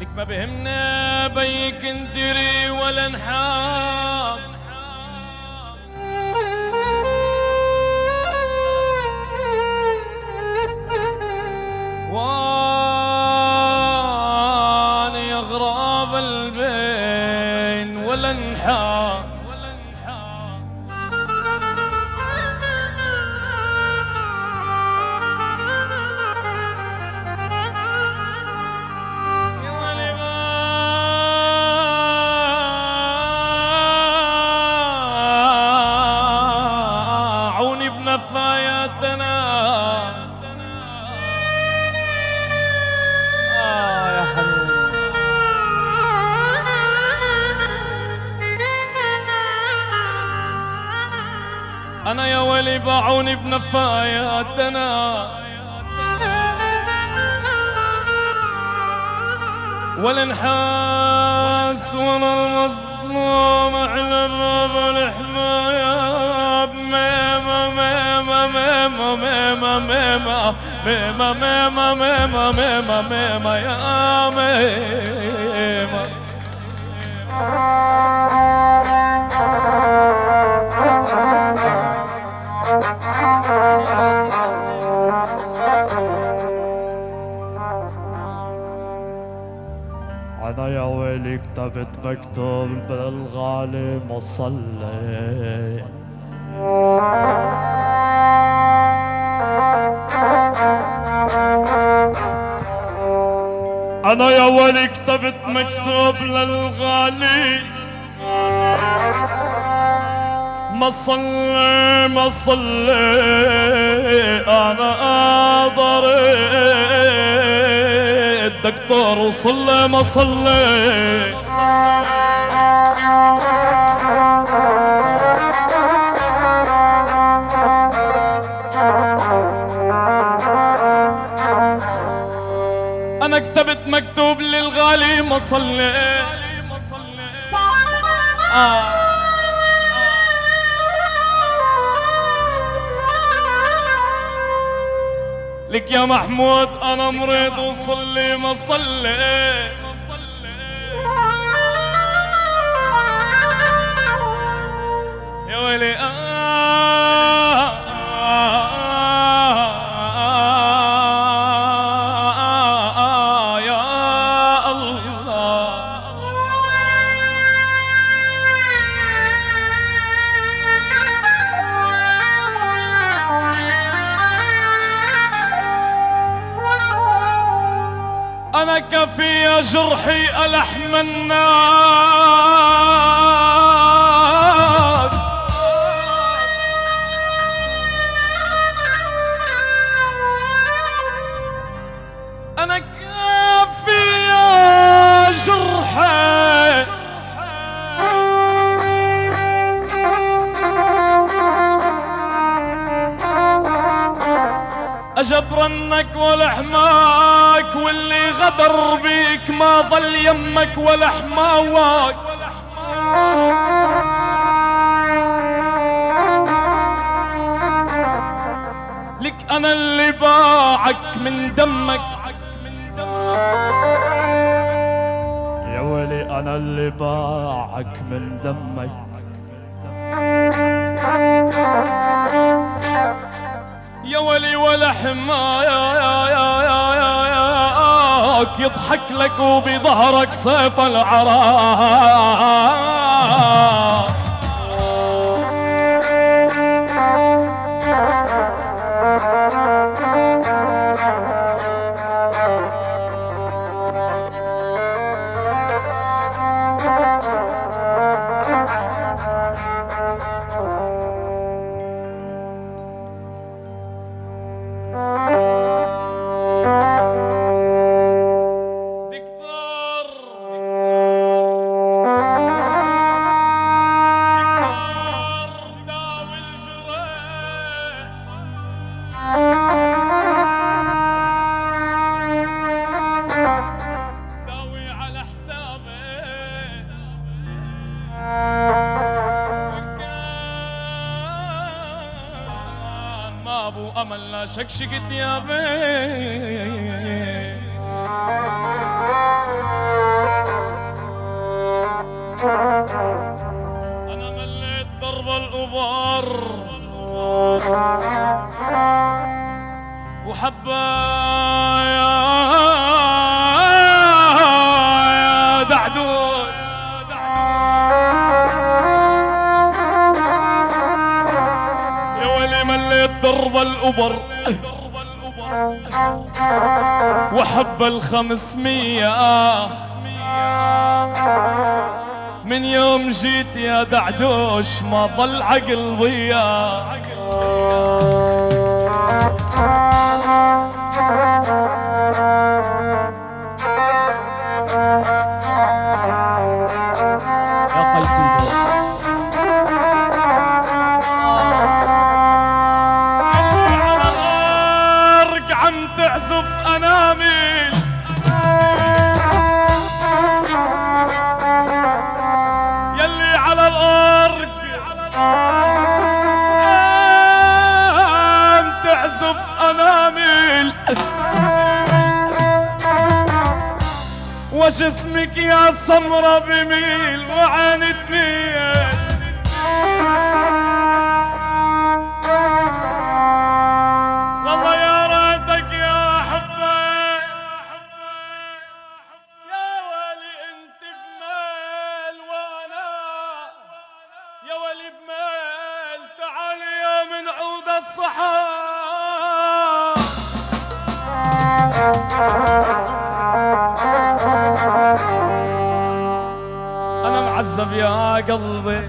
لك ما بهمنا بيك اندري ولا نحاس أنا يا ولي باعوني بنفاياتنا ولا نحاس ولا المظلوم على باب الحماية ميما ميما ميما ميما ميما ميما يا ميما أنا يا ويلي كتبت مكتوب بالغالي مصلي. أنا يا ويلي كتبت مكتوب للغالي. ما صلي ما صلي أنا ضريت دكتور وصلي ما صلي. أنا كتبت مكتوب للغالي ما صلي آه. لك يا محمود أنا مريض وصلي ما صلي يا ويلي آه. أنا كفي جرحي ألحم النار أجبرنك ولحماك واللي غدر بيك ما ظل يمك ولا حماواك لك أنا اللي باعك من دمك. يا ويلي أنا اللي باعك من دمك. ولي ولا آه، حماياك يضحك لك وبظهرك سيف العراق. وامل لا شكشك تيابي الأبر وحب الخمسمية. من يوم جيت يا دعدوش ما ظل عقل وياك تعزف انامل يلي على الأرض. عم تعزف انامل وجسمك يا سمرة بميل؟ وعين تميل أنا معذب يا قلبي.